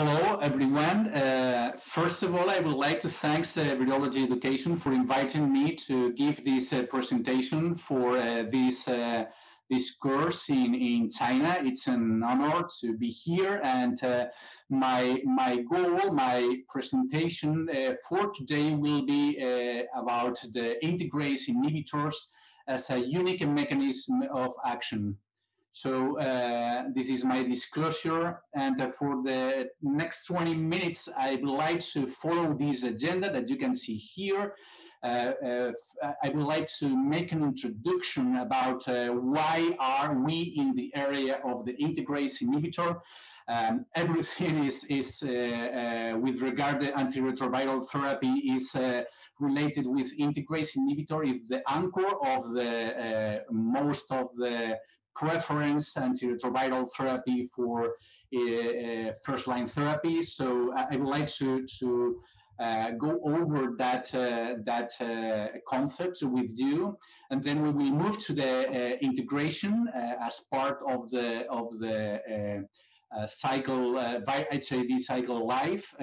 Hello, everyone. Uh, first of all, I would like to thank uh, Virology Education for inviting me to give this uh, presentation for uh, this uh, this course in, in China. It's an honor to be here, and uh, my my goal, my presentation for today will be about the integrase inhibitors as a unique mechanism of action. So uh, this is my disclosure. And uh, for the next 20 minutes, I would like to follow this agenda that you can see here. Uh, uh I would like to make an introduction about uh, why are we in the area of the integrase inhibitor. Um, everything is, is uh, with regard to antiretroviral therapy is related with integrase inhibitor. If the anchor of the most of the preference antiretroviral therapy for uh, uh, first-line therapy. So I would like to, to uh, go over that uh, that uh, concept with you, and then we will move to the uh, integration as part of the of the cycle by HIV cycle life.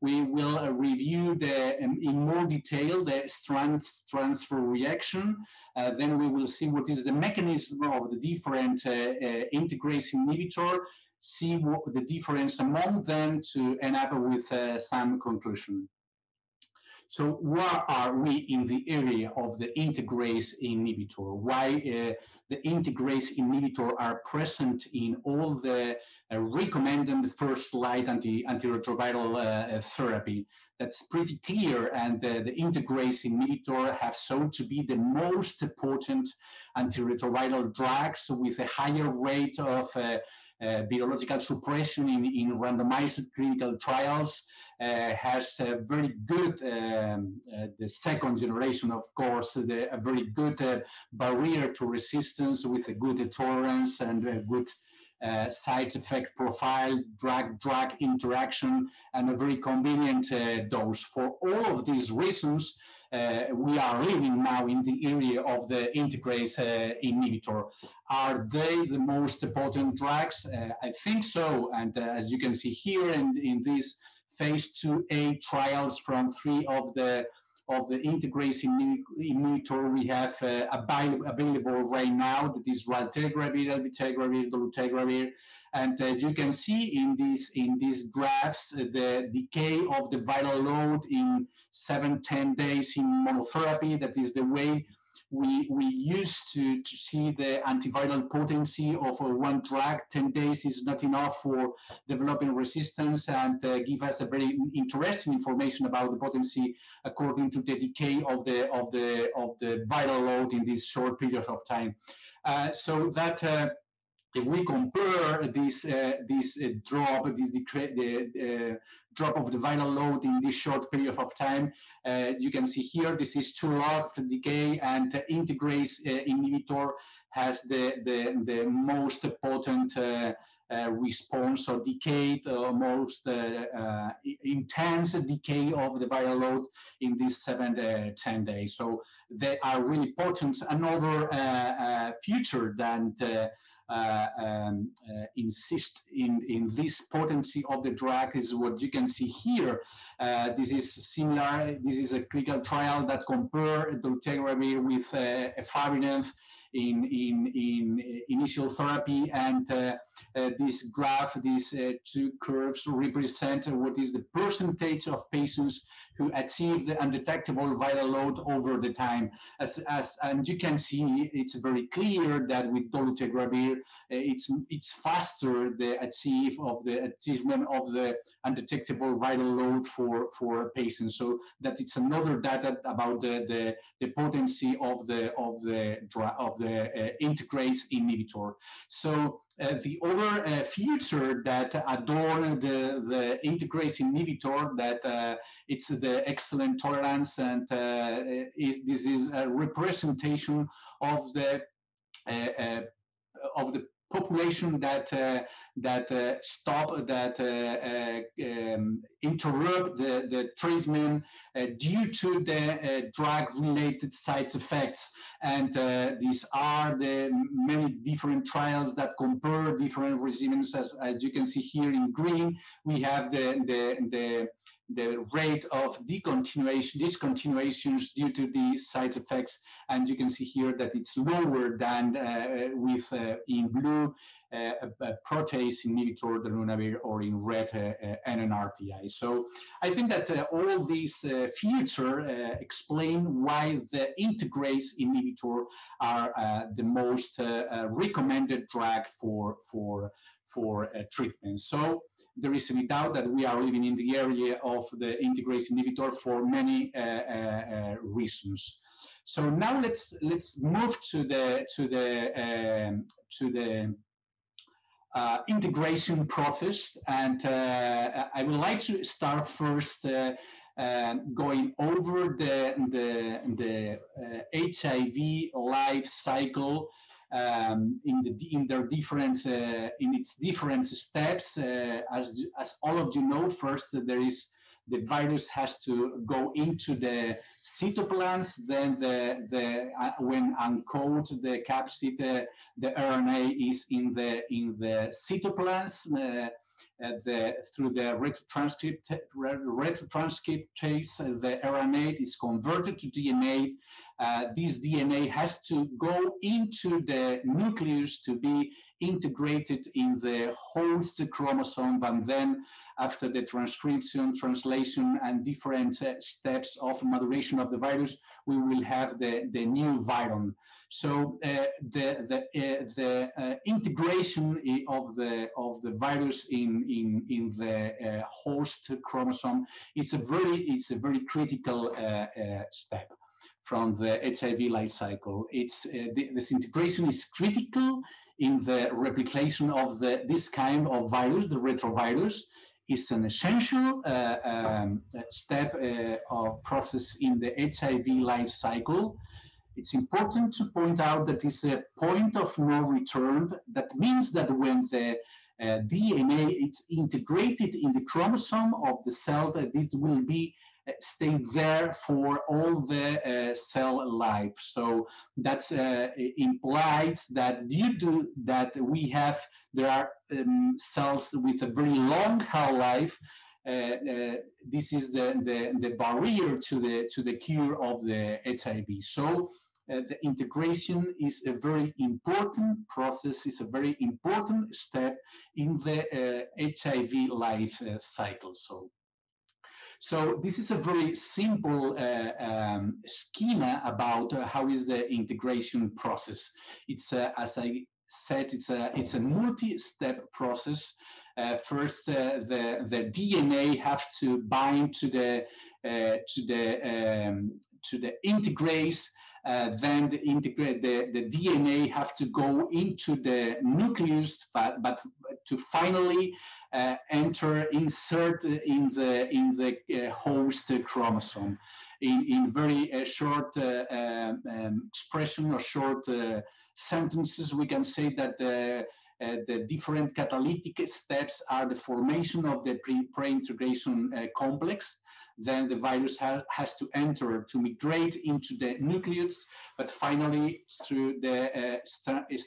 we will review the um, in more detail the strands transfer reaction uh, then we will see what is the mechanism of the different uh, uh, integrase inhibitor, see what the difference among them to end up with some conclusion. So where are we in the area of the integrase inhibitor? Why uh, the integrase inhibitor are present in all the uh, recommended first line anti antiretroviral uh, therapy? that's pretty clear. And uh, the integrase inhibitor have shown to be the most potent antiretroviral drugs with a higher rate of uh, uh, virological suppression in, in randomized clinical trials. Uh, has a very good, um, uh, the second generation, of course, the, a very good uh, barrier to resistance with a good tolerance and a good uh, side effect profile, drug-drug interaction, and a very convenient uh, dose. For all of these reasons, uh, we are living now in the area of the integrase uh, inhibitor. Are they the most potent drugs? Uh, I think so. And uh, as you can see here in, in these phase 2A trials from three of the of the integrase inhibitor we have uh, available right now, that is raltegravir, elvitegravir, dolutegravir, and uh, you can see in these in these graphs uh, the decay of the viral load in seven, 10 days in monotherapy. That is the way we, we used to, to see the antiviral potency of uh, one drug. 10 days is not enough for developing resistance and uh, give us a very interesting information about the potency according to the decay of the, of the, of the viral load in this short period of time. Uh, so that uh, if we compare this uh, this uh, drop, this the, uh, drop of the viral load in this short period of time, uh, you can see here this is two log decay, and the integrase uh, inhibitor has the the, the most potent. Uh, response or decay, most intense decay of the viral load in these 10 days. So they are really potent. Another feature that uh, um, uh, insist in, in this potency of the drug is what you can see here. Uh, this is similar, this is a clinical trial that compare dolutegravir with uh, efavirenz in, in, in initial therapy and uh, uh, this graph, these uh, two curves represent what is the percentage of patients who achieve the undetectable viral load over the time. As, as and you can see, it's very clear that with dolutegravir, uh, it's it's faster the achieve of the achievement of the undetectable viral load for for patients. So that it's another data about the the, the potency of the of the of the uh, integrase inhibitor. So the other uh, feature that adorn the, the integrase inhibitor that uh, it's the excellent tolerance and uh, is, this is a representation of the uh, uh, of the population that uh, that uh, stop that uh, um, interrupt the, the treatment due to the drug-related side effects. And these are the many different trials that compare different regimens. As, as you can see here in green, we have the the the the rate of discontinuations due to the side effects. And you can see here that it's lower than uh, with uh, in blue uh, protease inhibitor, darunavir, or in red uh, uh NNRTI. So I think that uh, all these uh, features explain why the integrase inhibitor are the most recommended drug for for for treatment. So there is any doubt that we are living in the area of the integrase inhibitor for many uh, uh, uh, reasons. So now let's let's move to the to the um, to the uh, integration process, and uh, I would like to start first uh, going over the the the HIV life cycle um, in the in their different uh, in its different steps. Uh, as as all of you know, first uh, there is the virus has to go into the cytoplasm. Then the the uh, when uncode the capsid, the, the RNA is in the in the cytoplasm. Uh, the, through the retrotranscript, retrotranscriptase, the RNA is converted to DNA uh, this DNA has to go into the nucleus to be integrated in the host chromosome, and then after the transcription, translation, and different uh, steps of maturation of the virus, we will have the, the new viron. So uh, the the uh, the uh, integration of the of the virus in in in the host chromosome it's a very it's a very critical step from the HIV life cycle. It's uh, this integration is critical in the replication of the, this kind of virus, the retrovirus. It's an essential uh, um, step uh, of process in the HIV life cycle. It's important to point out that it's a point of no return. That means that when the uh, DNA is integrated in the chromosome of the cell, that it will be stay there for all the uh, cell life. So that uh, implies that due to that we have, there are um, cells with a very long half-life, uh, uh, this is the, the, the, barrier to the, to the cure of the HIV. So uh, the integration is a very important process, is a very important step in the HIV uh, life cycle. So so this is a very simple uh, um, schema about uh, how is the integration process. It's, uh, as I said, it's a, it's a multi-step process. Uh, first, uh, the, the DNA has to bind to the, uh, to the, um, to the integrase uh, then the integrate the, the DNA have to go into the nucleus, but, but to finally uh, enter insert in the in the uh, host chromosome. In in very uh, short uh, um, um, expression or short uh, sentences, we can say that the the different catalytic steps are the formation of the pre-integration complex, then the virus ha has to enter to migrate into the nucleus, but finally through the uh,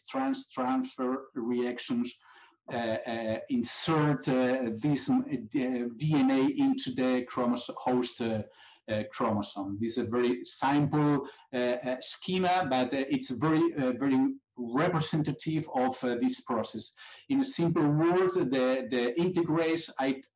trans transfer reactions uh, uh, insert uh, this uh, DNA into the chromoso host uh, Uh, chromosome. This is a very simple uh, uh, schema, but it's very, very representative of this process. In a simple word, the, the integrase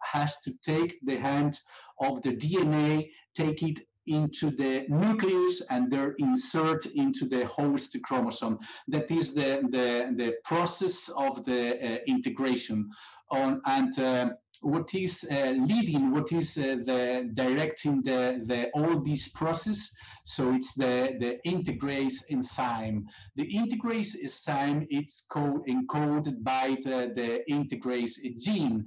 has to take the hand of the DNA, take it into the nucleus and they're insert into the host chromosome. That is the, the, the process of the uh, integration. On, and uh, what is uh, leading, what is uh, the directing the, the all this process? So it's the, the integrase enzyme. The integrase enzyme, it's code, encoded by the, the integrase gene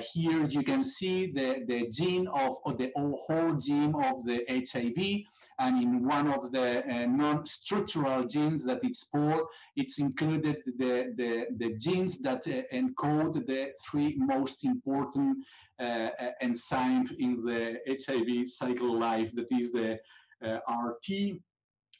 here you can see the, the gene of, or the whole gene of the HIV, and in one of the uh, non-structural genes that it's for, it's included the, the, the genes that uh, encode the three most important uh, uh, enzymes in the HIV cycle life, that is the uh, RT,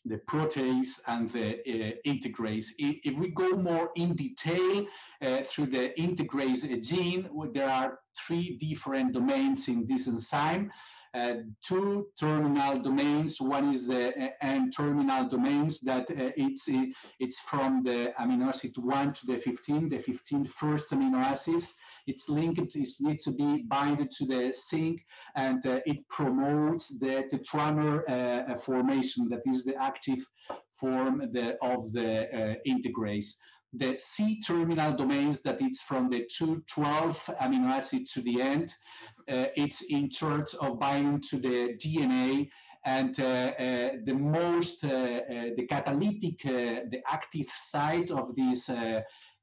the protease and the uh, integrase. If, we go more in detail uh, through the integrase gene, there are three different domains in this enzyme. Uh, two terminal domains. One is the uh, N-terminal domains that uh, it's uh, it's from the amino acid 1 to the 15, the 15 first amino acids it's linked, it needs to be binded to the zinc, and uh, it promotes the tetramer uh, formation, that is the active form the, of the uh, integrase the C-terminal domains that it's from the 212 amino acid to the end. Uh, it's in charge of binding to the DNA and uh, uh, the most, uh, the catalytic, the active site of this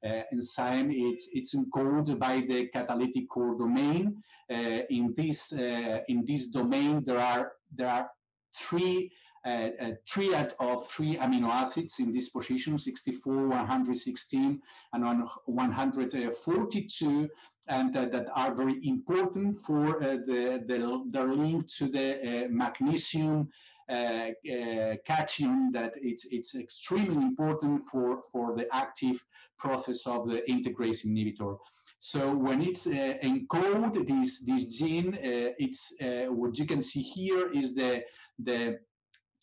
uh, enzyme, it's, it's encoded by the catalytic core domain. Uh, in this uh, in this domain, there are there are three a triad of three amino acids in this position 64 116 and 142 and uh, that are very important for uh, the, the, link to the magnesium uh, uh, cation that it's, it's extremely important for, for the active process of the integrase inhibitor. So when it's uh, encode this this gene, uh, it's uh, what you can see here is the the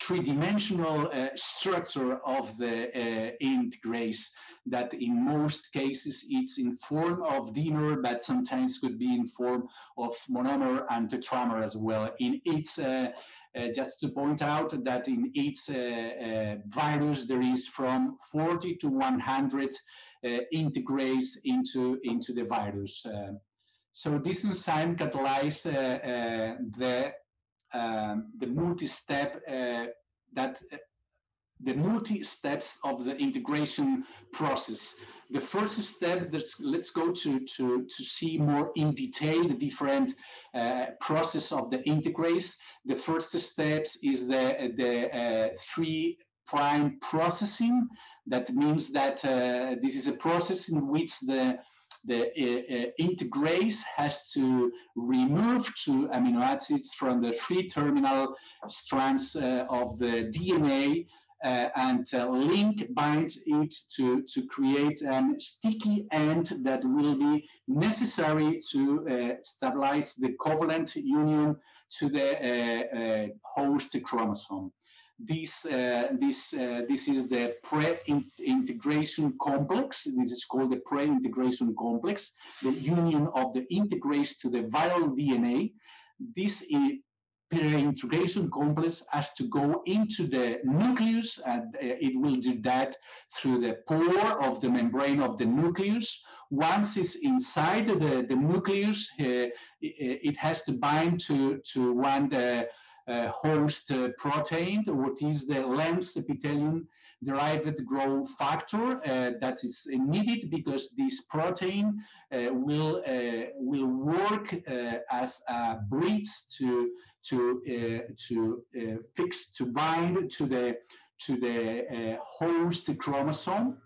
three-dimensional uh, structure of the uh, integrase that in most cases it's in form of dimer, but sometimes could be in form of monomer and tetramer as well. In its uh, uh, just to point out that in each uh, uh, virus there is from 40 to 100 integrase into, into the virus. so this enzyme catalyzes the, um, the multi-step that the multi steps of the integration process. The first step, let's, let's go to, to, to see more in detail the different uh, process of the integrase. The first steps is the, the uh, three prime processing. That means that uh, this is a process in which the the uh, uh, integrase has to remove two amino acids from the three terminal strands uh, of the DNA uh, and uh, link bind it to, to create a sticky end that will be necessary to stabilize the covalent union to the host chromosome. This, uh, this, this is the pre-integration complex. This is called the pre-integration complex, the union of the integrase to the viral DNA. This is, integration complex has to go into the nucleus and uh, it will do that through the pore of the membrane of the nucleus. Once it's inside the, the nucleus, uh, it has to bind to, to one uh, uh host uh, protein, what is the lens epithelium derived growth factor uh, that is needed because this protein uh, will uh, will work as a bridge to to uh, to uh, fix to bind to the to the uh, host chromosome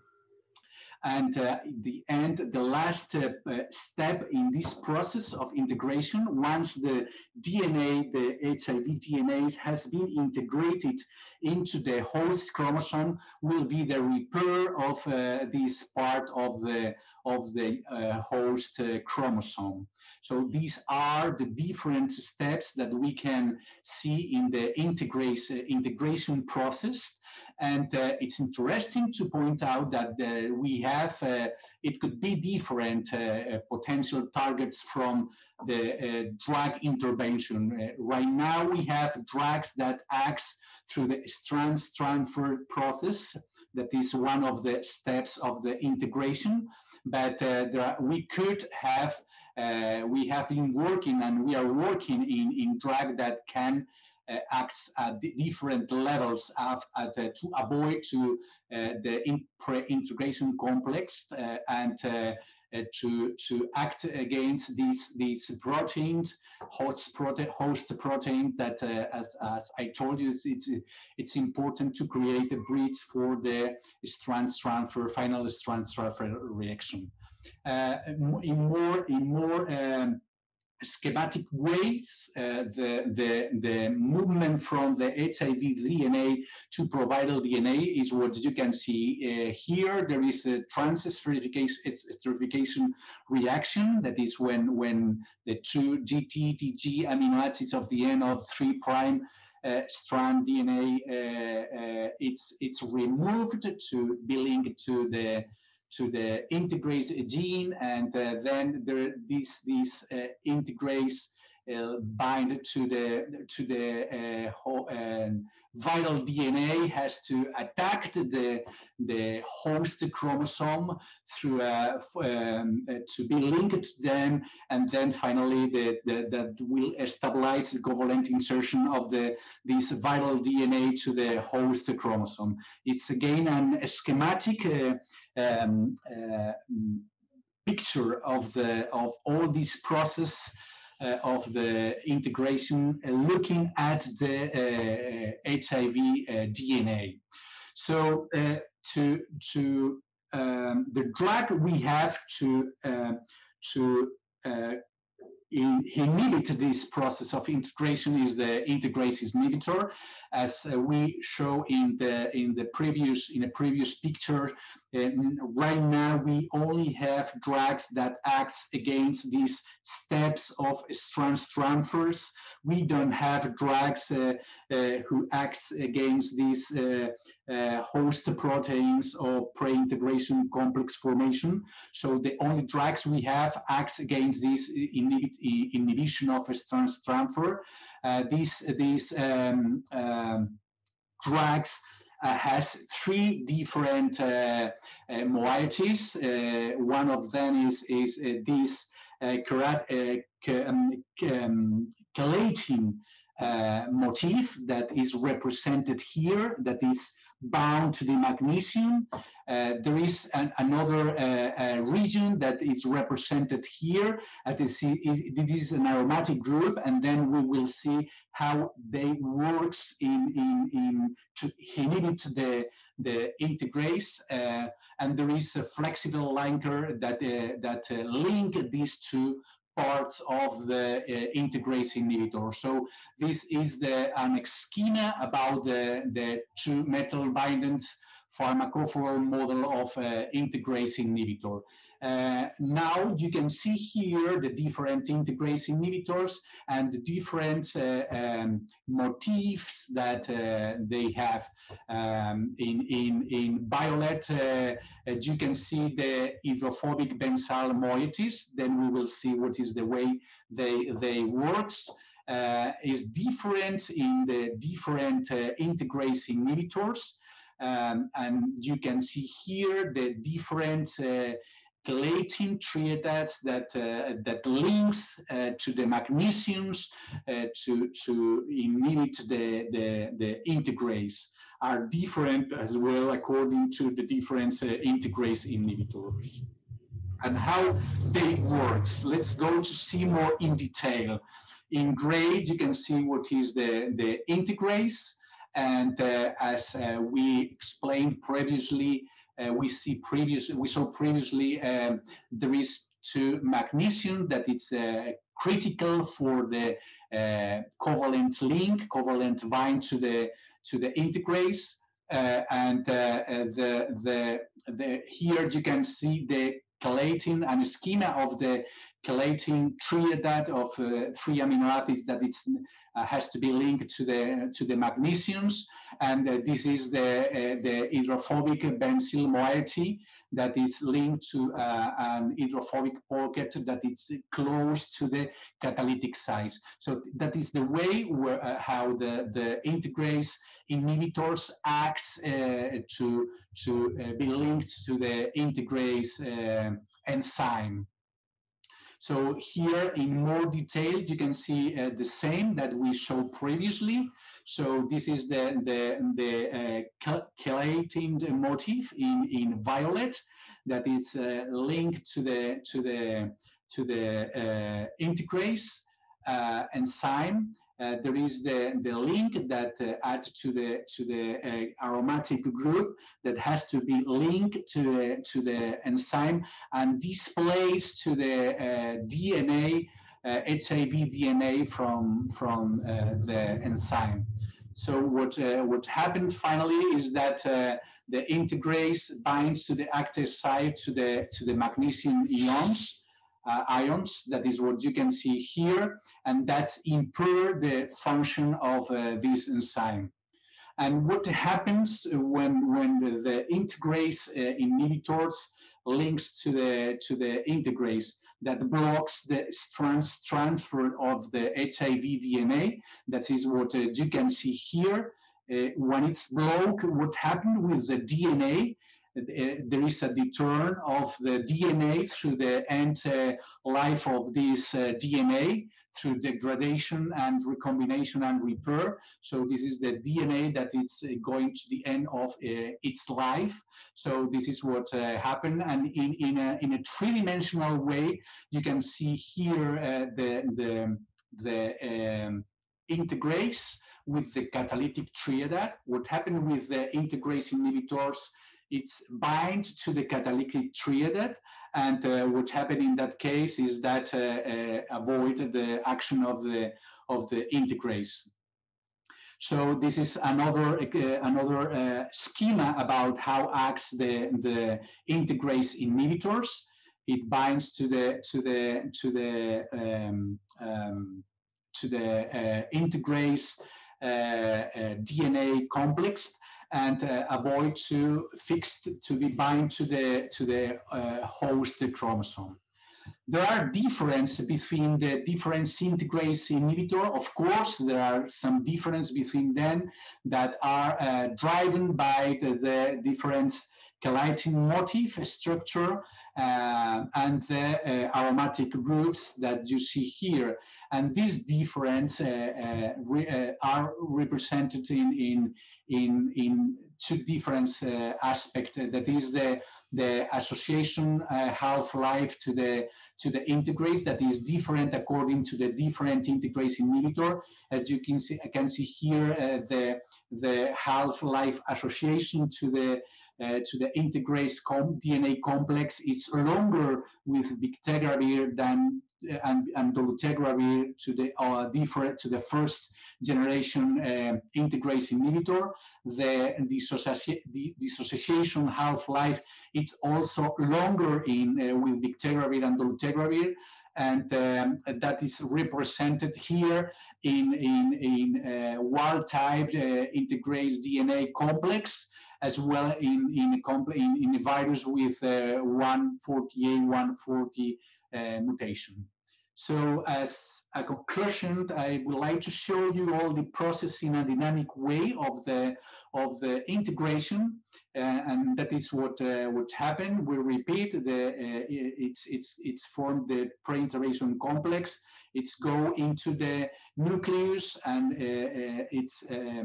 and uh, the end the last uh, step in this process of integration once the dna the hiv dna has been integrated into the host chromosome will be the repair of uh, this part of the of the host chromosome so these are the different steps that we can see in the integration, integration process. And uh, it's interesting to point out that uh, we have, uh, it could be different uh, uh, potential targets from the uh, drug intervention. right now we have drugs that acts through the strands transfer process. That is one of the steps of the integration. But are, we could have we have been working and we are working in, in drug that can uh, act at different levels at, uh, to avoid to uh, the in pre-integration complex and to to act against these these proteins, host protein, host protein that, uh, as as I told you, it's, it's it's important to create a bridge for the strand transfer, final strand transfer reaction. Uh, in more in more um, schematic ways, uh, the, the, the movement from the HIV DNA to proviral DNA is what you can see uh, here. There is a transesterification reaction. That is when, when the two GTTG amino acids of the end of 3' uh, strand DNA, uh, uh, it's, it's removed to be linked to the to the integrase gene, and uh, then there, these these uh, integrase uh, bind to the to the uh, viral DNA has to attack the, the host chromosome through uh, um, uh, to be linked to them, and then finally the, the, that will stabilize the covalent insertion of the this viral DNA to the host chromosome. It's again an, a schematic um, uh, picture of the of all this process uh, of the integration uh, looking at the HIV uh, DNA. So to to um, the drug we have to to inhibit this process of integration is the integrase inhibitor as uh, we show in the in the previous in a previous picture. And right now we only have drugs that acts against these steps of strand transfers. We don't have drugs uh who acts against these uh, uh, host proteins or pre-integration complex formation so the only drugs we have acts against this inhibit, inhibition of strand transfer uh, these these um, um, drugs uh, has three different uh, uh, moieties. Uh, one of them is is uh, this um, um, chelating motif that is represented here. That is bound to the magnesium. Uh, there is an, another uh, uh, region that is represented here. this is an aromatic group, and then we will see how they works in, in, in to inhibit the, the integrase. Uh, and there is a flexible linker that, uh, that link these two parts of the uh, integrase inhibitor. So this is the an schema about the, the two metal binding pharmacophore model of uh, integrase inhibitor. Uh, now you can see here the different integrase inhibitors and the different uh, um, motifs that uh, they have. Um, in, in, in violet, uh, you can see the hydrophobic benzyl moieties. Then we will see what is the way they, they works. Uh, is different in the different uh, integrase inhibitors. Um, and you can see here the different uh, chelating triads that uh, that links uh, to the magnesiums uh, to to inhibit the, the the integrase are different as well according to the different uh, integrase inhibitors. And how they works let's go to see more in detail. In gray you can see what is the the integrase and uh, as uh, we explained previously uh, we see previous we saw previously um, there is to magnesium that it's uh, critical for the uh, covalent link, covalent bind to the to the integrase, uh, and uh, uh, the the the here you can see the chelating and schema of the chelating triad of three amino acids that uh, has to be linked to the to the magnesiums, and uh, this is the uh, the hydrophobic benzyl moiety that is linked to uh, an hydrophobic pocket that is close to the catalytic sites. So that is the way where, how the, the integrase inhibitors act to, to be linked to the integrase enzyme. So here in more detail, you can see uh, the same that we showed previously. So this is the, the, the uh, chelating motif in, in violet that is uh, linked to the to the to the uh, integrase uh, enzyme. Uh, there is the, the link that uh, adds to the to the uh, aromatic group that has to be linked to the, to the enzyme and displays to the DNA HIV DNA from from the enzyme. So what what happened finally is that the integrase binds to the active site to the to the magnesium ions uh, ions. That is what you can see here, and that's improve the function of uh, this enzyme. And what happens when when the integrase uh, inhibitors links to the to the integrase that blocks the trans transfer of the HIV DNA. That is what uh, you can see here. Uh, when it's blocked, what happened with the DNA there is a return of the DNA through the end uh, life of this uh, DNA through degradation and recombination and repair. So this is the DNA that uh, going to the end of uh, its life. So this is what uh, happened. And in, in, a, in a three-dimensional way, you can see here uh, the, the, the um, integrase with the catalytic triad. What happened with the integrase inhibitors it's bind to the catalytic triad. And uh, what happened in that case is that uh, uh, avoid the action of the of the integrase. So this is another uh, another uh, schema about how acts the the integrase inhibitors. It binds to the to the to the um, um, to the uh, integrase DNA complex and uh, avoid to fix to be bind to the to the uh, host chromosome. There are differences between the different integrase inhibitor. Of course, there are some difference between them that are uh, driven by the, the different chelating motif structure uh, and the uh, aromatic groups that you see here. And these differences uh, re are represented in, in, in, in two different aspects. That is the the association uh, half-life to the to the integrase that is different according to the different integrase inhibitor. As you can see, I can see here uh, the the half-life association to the uh, to the integrase com DNA complex is longer with bictegravir than uh, and, and dolutegravir to the uh, different to the first generation uh, integrase inhibitor. The, dissociation, half-life it's also longer in uh, with bictegravir and dolutegravir and um, that is represented here in in in uh, wild type uh, integrase DNA complex as well in in a, in, in a virus with uh, 140A 140 uh, mutation. So as a conclusion, I would like to show you all the process in a dynamic way of the of the integration, uh, and that is what uh, what happened. We repeat the uh, it's it's it's formed the pre-integration complex. It's go into the nucleus and uh, uh, it's uh,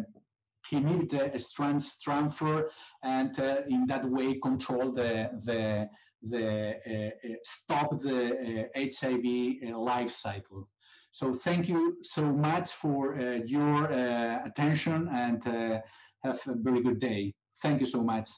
inhibit the strands transfer and in that way control the the the uh, uh stop the HIV uh, life cycle. So thank you so much for your attention and have a very good day. Thank you so much.